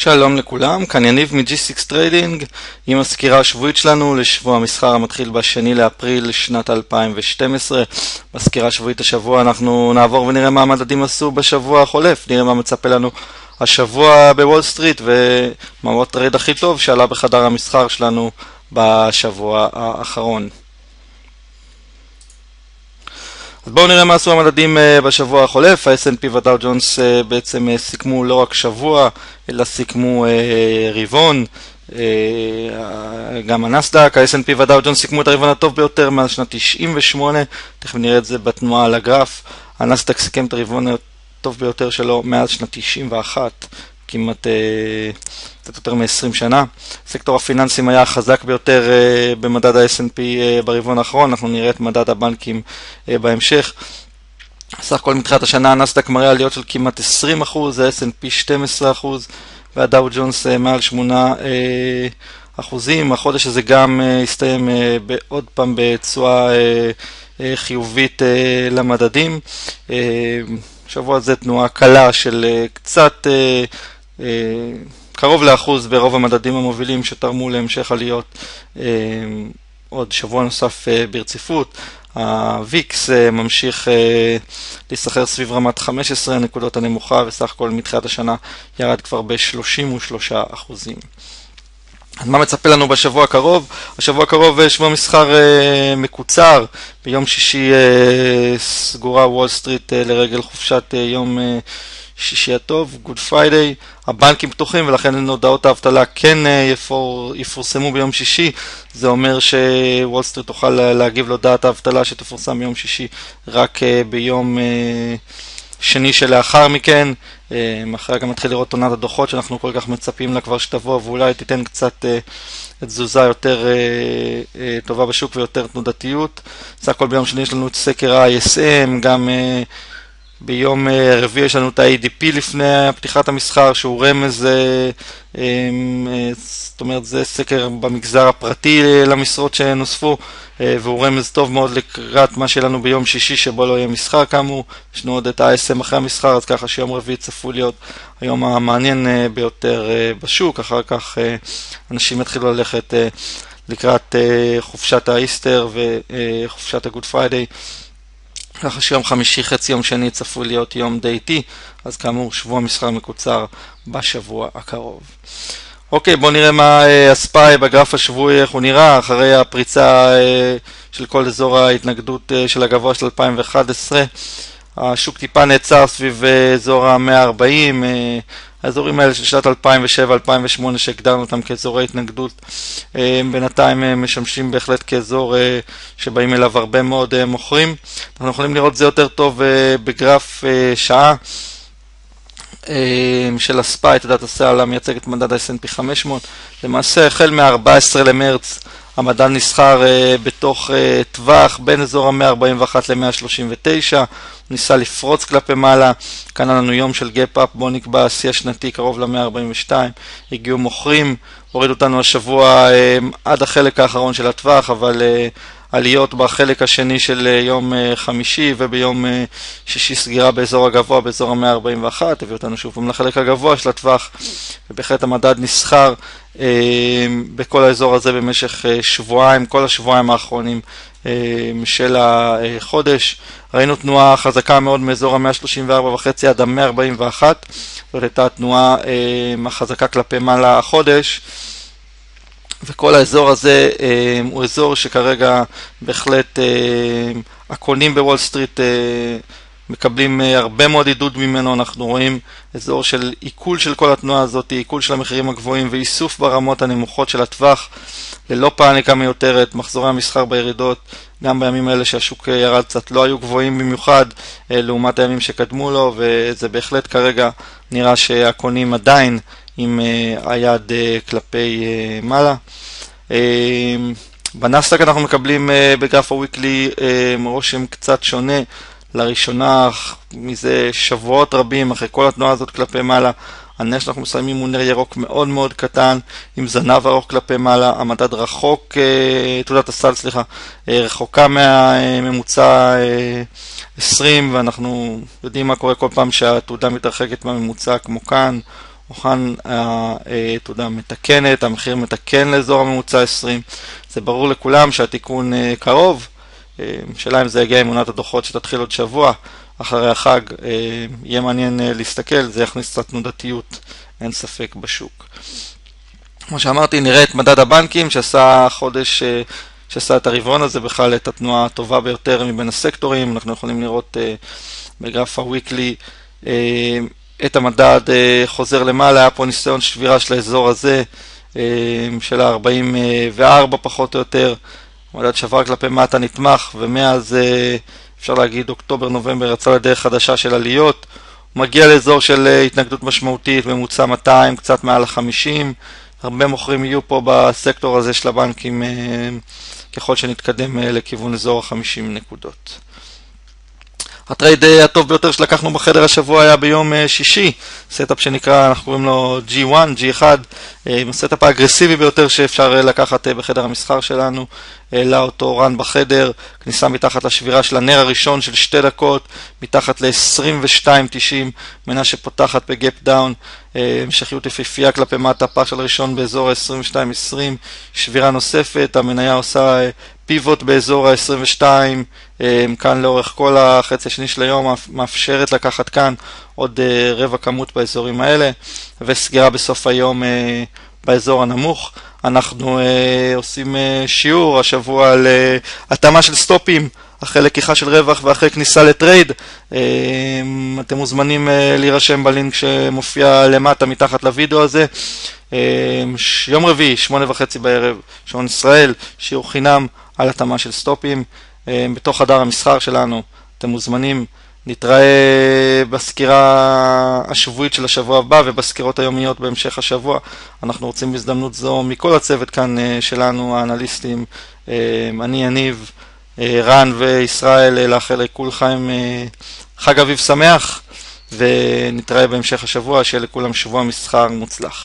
שלום לכולם, כאן יניב מ-G6 Trading עם הסקירה השבועית שלנו לשבוע המסחר המתחיל בשני לאפריל שנת 2012. בסקירה השבועית השבוע אנחנו נעבור ונראה מה המדדים עשו בשבוע החולף, נראה מה מצפה לנו השבוע בוול סטריט ומהו ה trade הכי טוב שעלה בחדר המסחר שלנו בשבוע האחרון. אז בואו נראה מה עשו המדדים אה, בשבוע החולף, ה-S&P והדאו ג'ונס אה, בעצם אה, סיכמו לא רק שבוע, אלא סיכמו רבעון, גם הנסדק, ה-S&P והדאו ג'ונס סיכמו את הרבעון הטוב ביותר מאז שנת 98, תכף נראה את זה בתנועה על הגרף, הנסדק סיכם את הרבעון הטוב ביותר שלו מאז שנת 91, כמעט קצת יותר מ-20 שנה. סקטור הפיננסים היה החזק ביותר אה, במדד ה-S&P אה, ברבעון האחרון, אנחנו נראה את מדד הבנקים אה, בהמשך. סך הכל מתחילת השנה הנסדק מראה עליות של כמעט 20%, ה-S&P 12% והדאו ג'ונס מעל 8 אחוזים. החודש הזה גם הסתיים עוד פעם בצורה חיובית למדדים. שבוע הזה תנועה קלה של קצת קרוב לאחוז ברוב המדדים המובילים שתרמו להמשך עליות אה, עוד שבוע נוסף אה, ברציפות. ה VIX אה, ממשיך להיסחר סביב רמת 15 נקודות הנמוכה וסך הכל מתחילת השנה ירד כבר ב-33 אחוזים. אז מה מצפה לנו בשבוע הקרוב? השבוע הקרוב שבוע מסחר מקוצר, ביום שישי סגורה וול סטריט לרגל חופשת יום שישי הטוב, Good Friday, הבנקים פתוחים ולכן הודעות האבטלה כן אה, יפור, יפורסמו ביום שישי, זה אומר שוול סטריט תוכל להגיב להודעת האבטלה שתפורסם ביום שישי רק אה, ביום אה, שני שלאחר מכן, אחרי גם נתחיל לראות עונת הדוחות שאנחנו כל כך מצפים לה כבר שתבוא ואולי תיתן קצת תזוזה יותר טובה בשוק ויותר תנודתיות. סך הכל ביום שני יש לנו את סקר ה-ISM, גם ביום אה, רביעי יש לנו את ה-ADP לפני פתיחת המסחר, שהוא רמז, אה, אה, זאת אומרת זה סקר במגזר הפרטי למשרות שנוספו, והוא רמז טוב מאוד לקראת מה שיהיה לנו ביום שישי שבו לא יהיה מסחר כאמור. יש לנו עוד את ה-ISM אחרי המסחר, אז ככה שיום רביעי צפוי להיות היום המעניין ביותר בשוק, אחר כך אנשים יתחילו ללכת לקראת חופשת ה Easter וחופשת ה Good Friday. ככה שיום חמישי, חצי יום שני צפוי להיות יום די איטי, אז כאמור שבוע מסחר מקוצר בשבוע הקרוב. אוקיי, בואו נראה מה אה, הספאי בגרף השבועי, איך הוא נראה, אחרי הפריצה אה, של כל אזור ההתנגדות אה, של הגבוה של 2011. השוק טיפה נעצר סביב אזור ה-140, אה, האזורים האלה של שנת 2007-2008 שהגדרנו אותם כאזורי התנגדות אה, בינתיים הם משמשים בהחלט כאזור אה, שבאים אליו הרבה מאוד אה, מוכרים. אנחנו יכולים לראות זה יותר טוב בגרף שעה של הספיידר, התעודת סל ה מייצג את מדד ה-S&P 500. למעשה החל מ-14 למרץ המדד נסחר בתוך טווח בין אזור ה-141 ל-139. ניסה לפרוץ כלפי מעלה, כאן לנו יום של gap up, בואו נקבע שיא השנתי קרוב ל-142, הגיעו מוכרים, הורידו אותנו השבוע אה, עד החלק האחרון של הטווח, אבל אה, עליות בחלק השני של אה, יום אה, חמישי וביום אה, שישי סגירה באזור הגבוה, באזור ה-141, הביא אותנו שוב פעם לחלק הגבוה של הטווח, ובהחלט המדד נסחר בכל האזור הזה במשך שבועיים, כל השבועיים האחרונים של החודש. ראינו תנועה חזקה מאוד מאזור ה-134.5 עד ה-141, זאת הייתה התנועה החזקה כלפי מעלה החודש. וכל האזור הזה אה, הוא אזור שכרגע בהחלט אה, הקונים בוול סטריט אה, מקבלים אה, הרבה מאוד עידוד ממנו, אנחנו רואים אזור של עיכול של כל התנועה הזאת, עיכול של המחירים הגבוהים ואיסוף ברמות הנמוכות של הטווח, ללא פאניקה מיותרת, מחזורי המסחר בירידות, גם בימים האלה שהשוק אה, ירד קצת לא היו גבוהים במיוחד אה, לעומת הימים שקדמו לו, וזה בהחלט כרגע נראה שהקונים עדיין עם אה, היד אה, כלפי אה, מעלה. בנסדק אנחנו מקבלים בגרף הוויקלי רושם קצת שונה. לראשונה מזה שבועות רבים, אחרי כל התנועה הזאת כלפי מעלה, הנר שאנחנו מסיימים הוא נר ירוק מאוד מאוד קטן, עם זנב ארוך כלפי מעלה, המדד רחוק, תעודת הסל, סליחה, רחוקה מהממוצע 20, ואנחנו יודעים מה קורה כל פעם שהתעודה מתרחקת מהממוצע כמו כאן, מוכן העתודה מתקנת, המחיר מתקן לאזור הממוצע 20. זה ברור לכולם שהתיקון קרוב. שאלה אם זה יגיע עם עונת הדוחות שתתחיל עוד שבוע אחרי החג, יהיה מעניין להסתכל, זה יכניס קצת תנודתיות, אין ספק, בשוק. כמו שאמרתי, נראה את מדד הבנקים שעשה חודש, שעשה את הרבעון הזה בכלל את התנועה הטובה ביותר מבין הסקטורים, אנחנו יכולים לראות בגרף הוויקלי את המדד חוזר למעלה, היה פה ניסיון שבירה של האזור הזה של ה-44 פחות או יותר, מדד שבר כלפי מטה נתמך ומאז אפשר להגיד אוקטובר-נובמבר יצא לדרך חדשה של עליות, הוא מגיע לאזור של התנגדות משמעותית, ממוצע 200, קצת מעל ה-50, הרבה מוכרים יהיו פה בסקטור הזה של הבנקים ככל שנתקדם לכיוון אזור ה-50 נקודות. ה trade הטוב ביותר שלקחנו בחדר השבוע היה ביום שישי, setup שנקרא, אנחנו קוראים לו G1, G1, עם ה setup האגרסיבי ביותר שאפשר לקחת בחדר המסחר שלנו, העלה אותו רן בחדר, כניסה מתחת לשבירה של הנר הראשון של שתי דקות, מתחת ל-22.90, מניה שפותחת ב gap down, המשכיות יפיפייה כלפי מטה, פאשל ראשון באזור ה-22.20, שבירה נוספת, המניה עושה pivot באזור ה-22, כאן לאורך כל החצי השני של היום, מאפשרת לקחת כאן עוד רבע כמות באזורים האלה, וסגירה בסוף היום באזור הנמוך. אנחנו עושים שיעור השבוע על התאמה של סטופים, אחרי לקיחה של רווח ואחרי כניסה לטרייד. אתם מוזמנים להירשם בלינק שמופיע למטה מתחת לוידאו הזה. יום רביעי, שמונה וחצי בערב, שעון ישראל, שיעור חינם על התאמה של סטופים בתוך חדר המסחר שלנו. אתם מוזמנים, נתראה בסקירה השבועית של השבוע הבא ובסקירות היומיות בהמשך השבוע. אנחנו רוצים בהזדמנות זו מכל הצוות כאן שלנו, האנליסטים, אני, יניב, רן וישראל, לאחל לכולכם חג אביב שמח ונתראה בהמשך השבוע, שיהיה לכולם שבוע מסחר מוצלח.